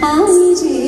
好，你这。